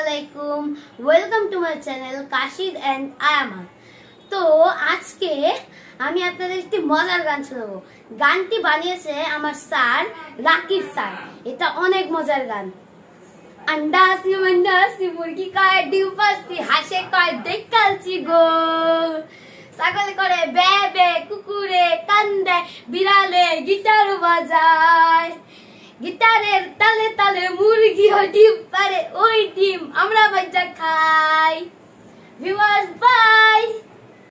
আলাইকুম। Welcome to my channel Kashid and Ayaman তো আজকে আমি আপনাদের একটি মজার গান শোনাবো। গানটি বানিয়েছে আমার স্যার, রাকিব স্যার। এটা অনেক মজার গান। আন্ডা আসি মান্ডা আসি মুরগি কয় ডিম পাসি হাসে কয় দেখালছি গো। ছাগল করে বে বে, কুকুরে কান্দে, বিড়ালে গিটার বাজায়। গিটারের তালে তালে মুরগি ডিম আমরা বাচ্চা খাই ভিউয়ার্স বাই